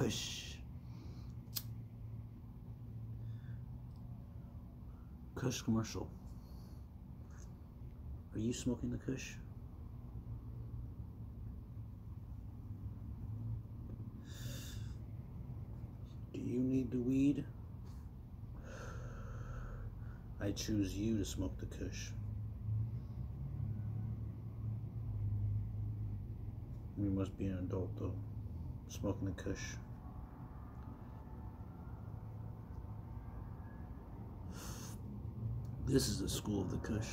Kush. Kush commercial. Are you smoking the Kush? Do you need the weed? I choose you to smoke the Kush. You must be an adult though, smoking the Kush. This is the school of the Kush.